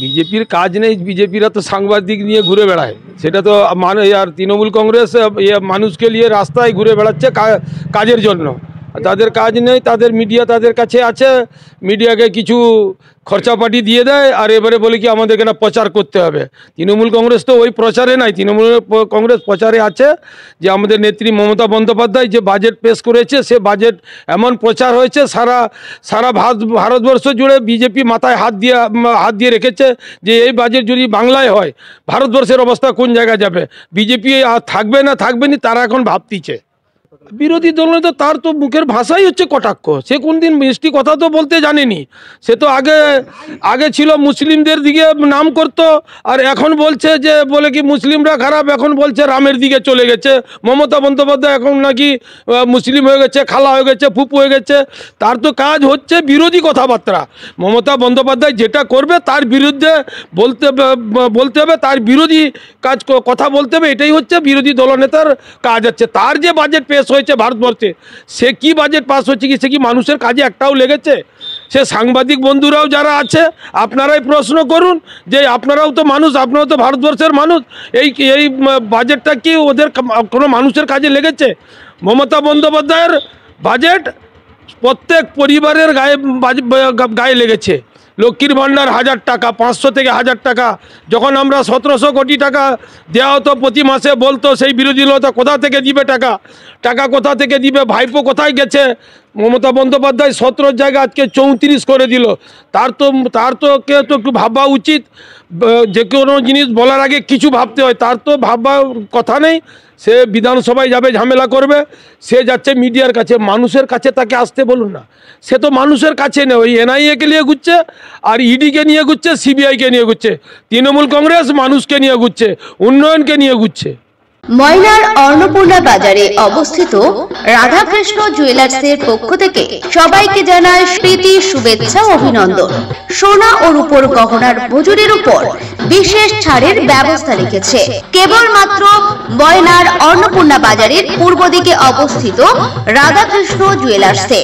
বিজেপির কাজ নেই বিজেপিরা তো সাংবাদিক নিয়ে ঘুরে বেড়ায় সেটা তো মানে আর তৃণমূল কংগ্রেস আহ, ইয়ে মানুষকে নিয়ে রাস্তায় ঘুরে বেড়াচ্ছে কা- কাজের জন্য আর তাদের কাজ নেই, তাদের মিডিয়া তাদের কাছে আছে। মিডিয়াকে কিছু খরচাপাটি দিয়ে দেয়, আর এবারে বলে কি আমাদেরকে না প্রচার করতে হবে। তৃণমূল কংগ্রেস তো ওই প্রচারে নাই, তৃণমূল কংগ্রেস প্রচারে আছে যে আমাদের নেত্রী মমতা বন্দ্যোপাধ্যায় যে বাজেট পেশ করেছে, সে বাজেট এমন প্রচার হয়েছে, সারা সারা ভারত, ভারতবর্ষ জুড়ে বিজেপি মাথায় হাত দিয়ে হাত দিয়ে রেখেছে যে এই বাজেট যদি বাংলায় হয়, ভারতবর্ষের অবস্থা কোন জায়গায় যাবে? বিজেপি থাকবে না থাকবে না তারা এখন ভাবতিছে। বিরোধী দলনেতা তার তো মুখের ভাষাই হচ্ছে কটাক্ষ। সে কোনদিন মিষ্টি কথা তো বলতে জানেনি। সে তো আগে আগে ছিল মুসলিমদের দিকে নাম করতো, আর এখন বলছে যে, বলে কি মুসলিমরা খারাপ, এখন বলছে রামের দিকে চলে গেছে। মমতা বন্দ্যোপাধ্যায় এখন নাকি মুসলিম হয়ে গেছে, খালা হয়ে গেছে, ফুপু হয়ে গেছে। তার তো কাজ হচ্ছে বিরোধী কথাবার্তা। মমতা বন্দ্যোপাধ্যায় যেটা করবে তার বিরুদ্ধে বলতে বলতে হবে, তার বিরোধী কাজ, কথা বলতে হবে, এটাই হচ্ছে বিরোধী দলনেতার কাজ হচ্ছে। তার যে বাজেট পেশ হয়েছে ভারতবর্ষে সে কি বাজেট পাস হচ্ছে কি, সে কি মানুষের কাজে একটাও লেগেছে? সে সাংবাদিক বন্ধুরাও যারা আছে, আপনারাই প্রশ্ন করুন যে আপনারাও তো মানুষ, আপনারাও তো ভারতবর্ষের মানুষ। এই এই বাজেটটা কি ওদের কোনো মানুষের কাজে লেগেছে? মমতা বন্দ্যোপাধ্যায়ের বাজেট প্রত্যেক পরিবারের গায়ে গায়ে লেগেছে। লক্ষ্মীর ভাণ্ডার হাজার টাকা, পাঁচশো থেকে হাজার টাকা। যখন আমরা সতেরোশো কোটি টাকা দেওয়া হতো প্রতি মাসে বলতো, সেই বিরোধী দলতা কোথা থেকে দিবে টাকা? টাকা কোথা থেকে দিবে? ভাইপো কোথায় গেছে? মমতা বন্দ্যোপাধ্যায় সতেরো জায়গায় আজকে চৌত্রিশ করে দিল। তার তো তার তো কে তো একটু ভাবা উচিত। যে কোনো জিনিস বলার আগে কিছু ভাবতে হয়। তার তো ভাববার কথা নেই। সে বিধানসভায় যাবে, ঝামেলা করবে। সে যাচ্ছে মিডিয়ার কাছে। মানুষের কাছে তাকে আসতে বলুন না। সে তো মানুষের কাছে নেই। ওই এনআইএকে নিয়ে ঘুরছে আর ইডিকে নিয়ে ঘুরছে সিবিআইকে নিয়ে ঘুরছে। তৃণমূল কংগ্রেস মানুষকে নিয়ে ঘুরছে। উন্নয়নকে নিয়ে ঘুরছে। ময়নার অন্নপূর্ণা বাজারে অবস্থিত রাধাকৃষ্ণ জুয়েলার্সের পক্ষ থেকে সবাইকে জানায় প্রীতি শুভেচ্ছা, অভিনন্দন। সোনা ও রূপোর গহনার মজুরির উপর বিশেষ ছাড়ের ব্যবস্থা রেখেছে কেবলমাত্র ময়নার অন্নপূর্ণা বাজারের পূর্ব দিকে অবস্থিত রাধাকৃষ্ণ জুয়েলার্সে।